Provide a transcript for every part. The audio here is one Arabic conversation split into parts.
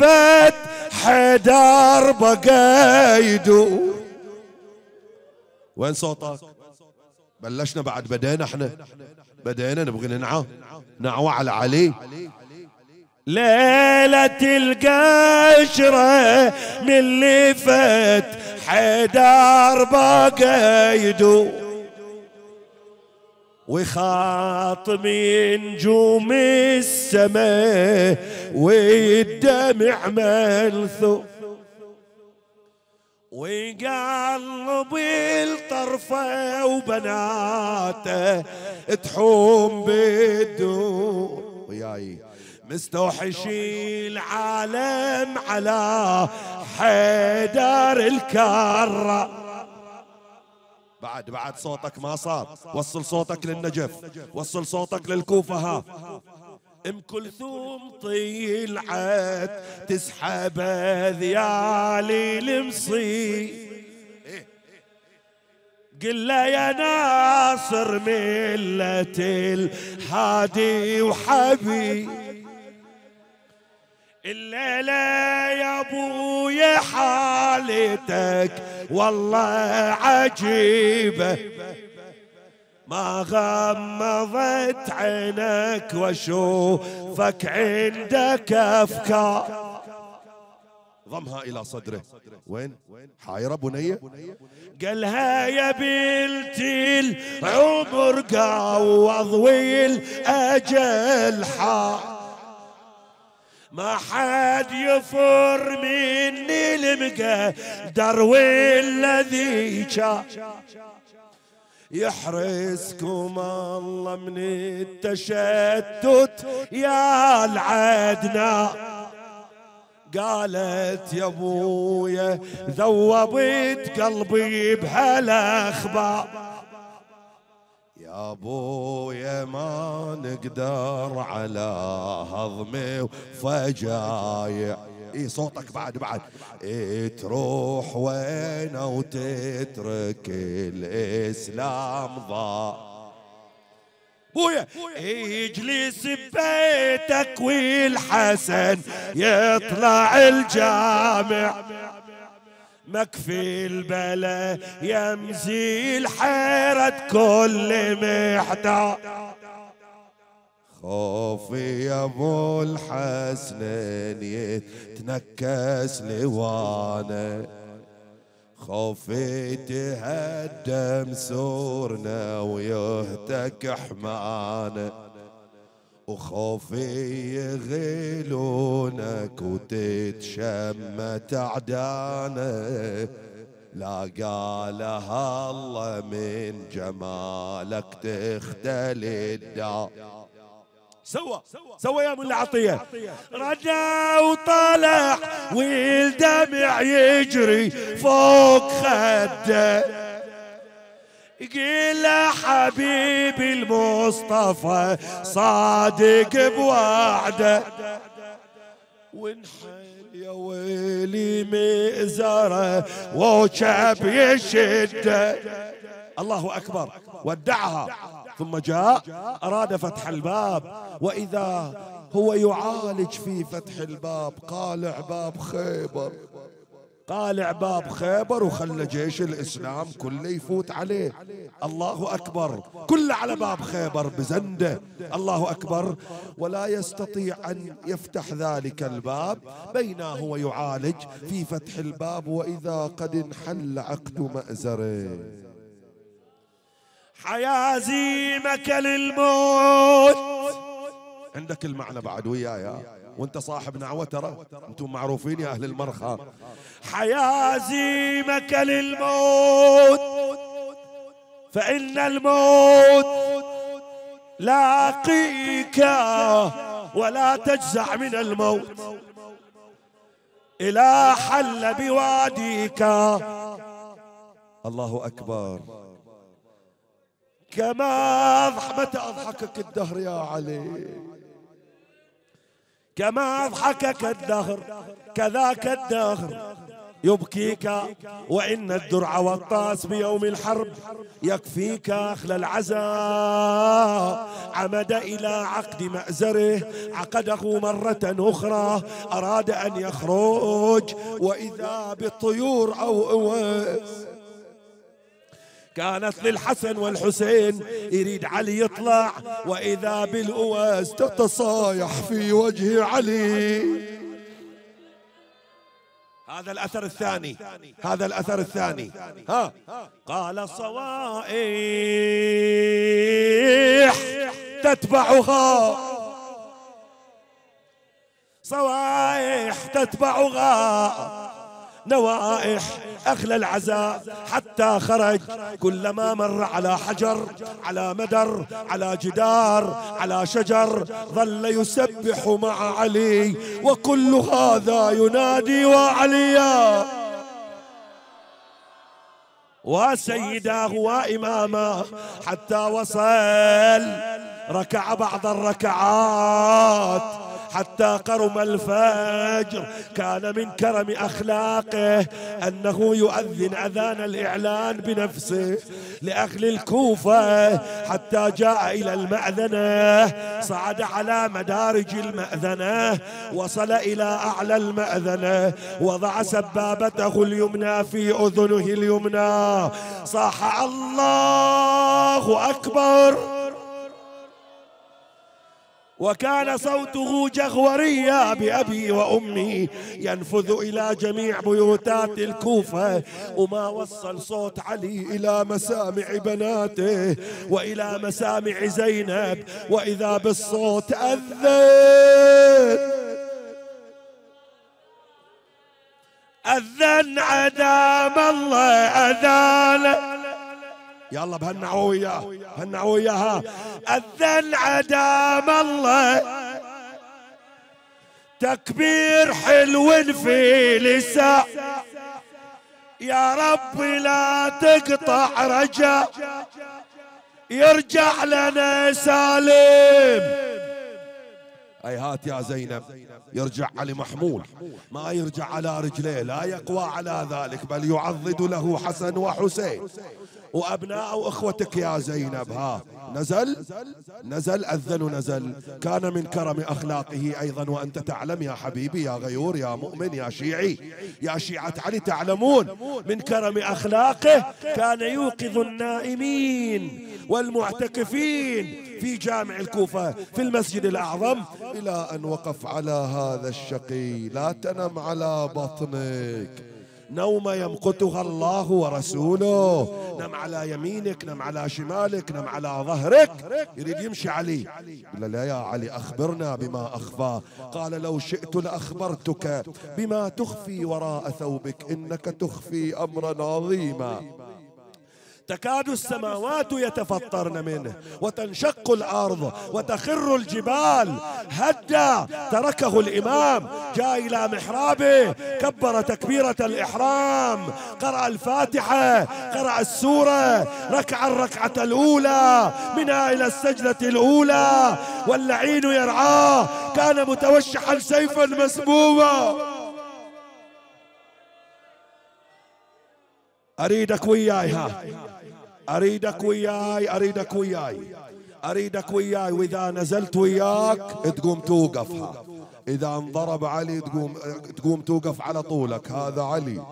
فت حيدر بقى يدور وين صوتك؟ بلشنا بعد بدينا إحنا. بدينا نبغي ننعى. نعوى على علي. ليلة القشرة من اللي فات حيدر بقى يدور وخاطم نجوم السماء والدمع ملثو وقلب الطرفة وبناته تحوم بالدور. وياي مستوحشي العالم على حيدر الكرة. بعد بعد صوتك ما صار. وصل صوتك للنجف. وصل صوتك للكوفة. ها ام كلثوم طيلعت تسحب ذيالي المصي قل له يا ناصر ملة الهادي وحبي. الليلة يا أبويا حالتك والله عجيبة. ما غمضت عينك وأشوفك عندك أفكار. ضمها إلى صدره. وين؟ حايرة بنية. قالها يا بنتي العمر قوض والاجل حار. ما حد يفر مني المقدر والذي كان يحرسكم الله من التشتت يا العدنا قالت يا أبويا ذوبت قلبي بهالأخبار. أبويا ما نقدر على هضمي وفجايع. اي صوتك بعد بعد. إيه تروح وين وتترك الإسلام ضاع. بويا يجلس ببيتك والحسن يطلع الجامع. مكفي البلا يمزي حيرة كل محتار خوفي يا أبو الحسنين يتنكس لوانا. خوفي تهدم سورنا ويهتك حمانا وخوفي يغيلونك وتتشمت أعدانا. لا قالها الله من جمالك تختلي الدار سوى سوى يا من العطية رجع وطلع والدمع يجري فوق خده. قيل حبيبي المصطفى صادق بوعده. وانحل يا ويلي مئزرة وشاب يشده الله أكبر. ودعها. ثم جاء أراد فتح الباب. وإذا هو يعالج في فتح الباب قالع باب خيبر. قالع باب خيبر وخلى جيش الإسلام كله يفوت عليه. الله أكبر. كله على باب خيبر بزنده. الله أكبر. ولا يستطيع أن يفتح ذلك الباب. بينا هو يعالج في فتح الباب وإذا قد انحل عقد مأزره. حيازيمك للموت. عندك المعنى بعد وياي وانت صاحب نعوة ترى أنتم معروفين يا أهل المرخى. حيازيمك للموت فإن الموت لاقيك ولا تجزع من الموت. إلى حل بواديك. الله أكبر. كما متى أضحكك الدهر يا علي. كما أضحكك الدهر كذاك الدهر. يبكيك وإن الدرع والطاس بيوم الحرب يكفيك أخلى العزاء. عمد إلى عقد مأزره عقده مرة أخرى. أراد أن يخرج وإذا بالطيور أو أوس كانت للحسن والحسين يريد علي يطلع وإذا بالأوس تتصايح في وجه علي. هذا الأثر الثاني هذا الأثر الثاني. ها قال صوائح تتبعها. صوائح تتبعها. نوائح أخلى العزاء حتى خرج. كلما مر على حجر على مدر على جدار على شجر ظل يسبح مع علي وكل هذا ينادي وعليا وسيداه وإماما حتى وصل ركع بعض الركعات. حتى قرم الفجر كان من كرم أخلاقه أنه يؤذن أذان الإعلان بنفسه لأهل الكوفة حتى جاء إلى المأذنة صعد على مدارج المأذنة وصل إلى أعلى المأذنة وضع سبابته اليمنى في أذنه اليمنى. صاح الله أكبر. وكان صوته جغوريا بأبي وأمي ينفذ إلى جميع بيوتات الكوفة. وما وصل صوت علي إلى مسامع بناته وإلى مسامع زينب وإذا بالصوت أذن. أذن عدام الله أذان. يلا بهنعوا وياه بهنعوا وياها أذن عدام الله. تكبير حلو في لساء يا رب لا تقطع رجاء يرجع لنا سالم. هات يا زينب. يرجع علي محمول. ما يرجع على رجليه. لا يقوى على ذلك بل يعضد له حسن وحسين. وأبناء أخوتك يا زينب ها. نزل؟ نزل أذن نزل. كان من كرم أخلاقه أيضا وأنت تعلم يا حبيبي يا غيور يا مؤمن يا شيعي. يا شيعة علي تعلمون من كرم أخلاقه كان يوقظ النائمين. والمعتكفين في جامع الكوفة في المسجد الأعظم. إلى أن وقف على هذا الشقي. لا تنم على بطنك. نوم يمقتها الله ورسوله. نم على يمينك نم على شمالك نم على ظهرك. يريد يمشي علي. قال لا يا علي أخبرنا بما أخفى. قال لو شئت لأخبرتك بما تخفي وراء ثوبك إنك تخفي أمرا عظيما. تكاد السماوات يتفطرن منه. وتنشق الأرض وتخر الجبال. هدى تركه الإمام. جاء إلى محرابه. كبر تكبيرة الإحرام. قرأ الفاتحة. قرأ السورة. ركع الركعة الأولى. منها إلى السجدة الأولى. واللعين يرعاه. كان متوشحا سيفا مسموما أريدك وياي ها. أريدك وياي أريدك وياي. أريدك وياي وإذا نزلت وياك تقوم توقفها إذا انضرب علي تقوم تقوم توقف على طولك هذا علي.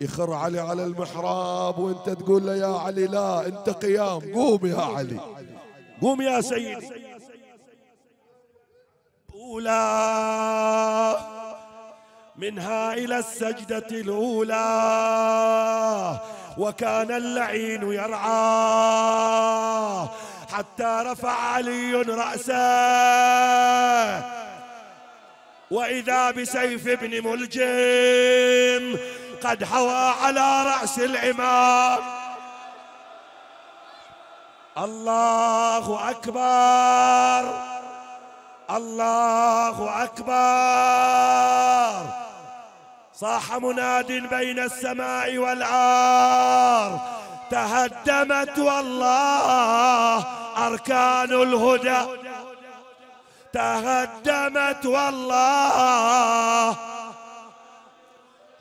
يخر علي على المحراب وأنت تقول له يا علي لا أنت قيام. قوم يا علي. قوم يا سيدي. أولى. منها إلى السجدة الأولى وكان اللعين يرعاه حتى رفع علي رأسه. وإذا بسيف ابن ملجم قد حوى على رأس الإمام. الله أكبر الله أكبر. صاح مناد بين السماء والعار تهدمت والله أركان الهدى. تهدمت والله.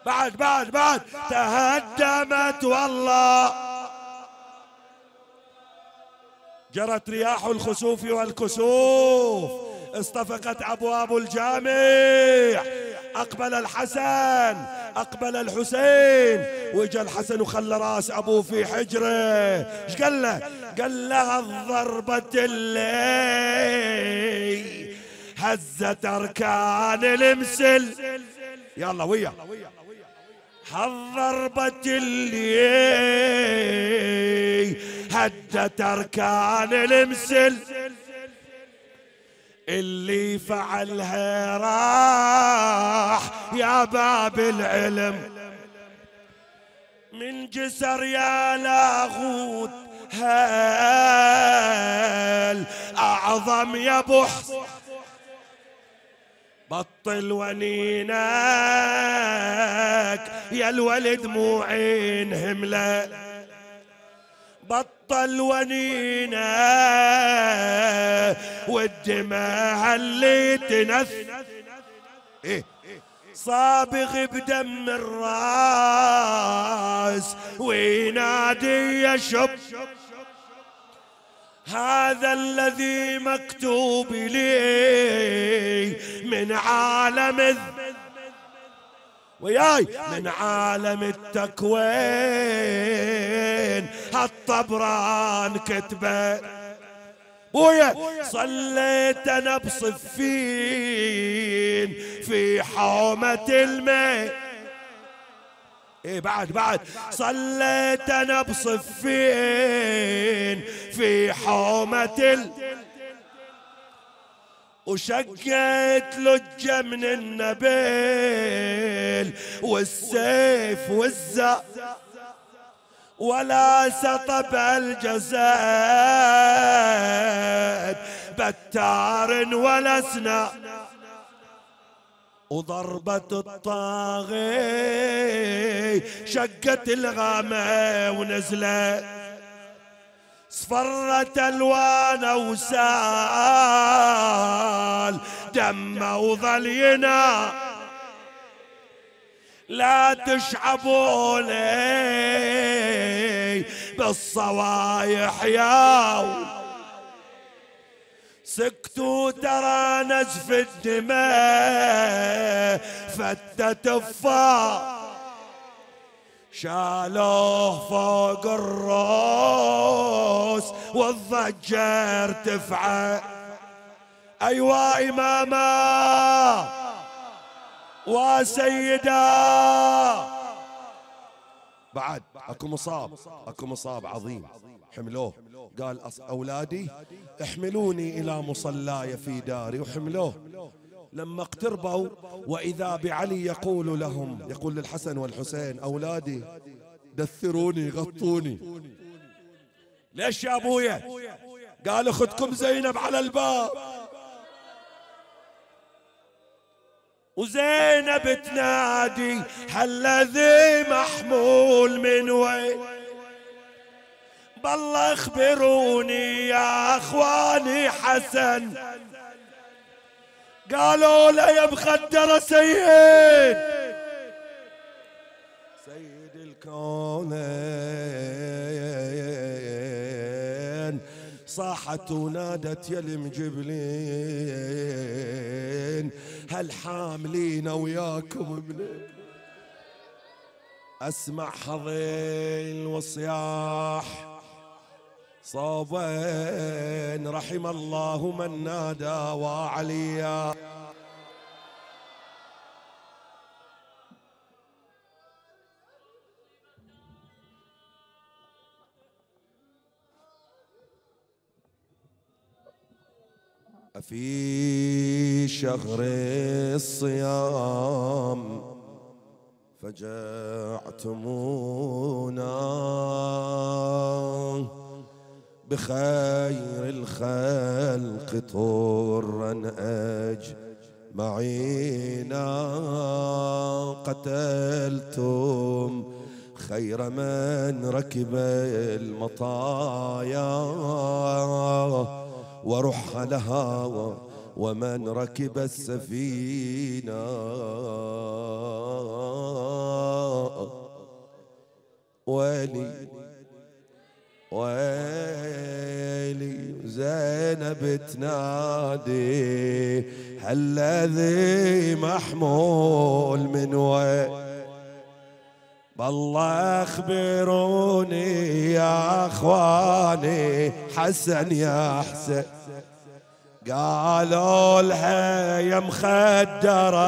بعد بعد بعد. تهدمت والله. جرت رياح الخسوف والكسوف. اصطفقت أبواب الجامع. أقبل الحسن أقبل الحسين. واجا الحسن وخلى رأس ابوه في حجره. إيش قال له؟ قال لها الضربة اللي هزت أركان المسل. يلا ويا. هالضربة اللي هدت أركان المسل. اللي فعلها يا باب العلم. من جسر يا لاغوت هال أعظم يا بحث. بطل ونينك يا الولد مو عين هملة. بطل ونينا والدماء اللي تنث إيه؟ صابغ بدم الراس وينادي يشب. هذا الذي مكتوب لي من عالم الذ وياي من عالم التكوين. هالطبران كتبه. بويا صليت أنا بصفين في حومة الماء. إيه بعد بعد. صليت أنا بصفين في حومة الماء وشقيت لجة من النبيل والسيف والزا ولا سطب الجزاد بتار ولا سنا وضربة الطاغي شقت الغامة ونزلت. صفرت ألوان وسال دم وظل ينا لا تشعبوني بالصوايح يا سكتوا ترى نزف الدماء فتت الفار شالوه فوق الروس والضجة ارتفعت أيوا إماما. وسيدا بعد اكو مصاب اكو مصاب عظيم. حملوه. قال أولادي احملوني إلى مصلاي في داري. وحملوه. لما اقتربوا وإذا بعلي يقول لهم يقول للحسن والحسين أولادي دثروني غطوني. ليش يا أبويا؟ قال أخذكم زينب على الباب. وزينب تنادي هالذي محمول من وين؟ بالله اخبروني يا أخواني حسن. قالوا له يا مخدر سيد. سيد الكونين. صاحت ونادت يا المجبلين هل حاملين وياكم ابنك أسمع هذيل وصياح صوبين رحم الله من نادى وعليا. في شهر الصيام فجعتمونا بخير الخلق طورا أجمعينا قتلتم خير من ركب المطايا. ورحلها ومن ركب السفينة. ويلي ويلي زينب تنادي هالذي محمول من وين بالله اخبروني يا اخواني حسن يا حسن قالوا لها يا مخدرة.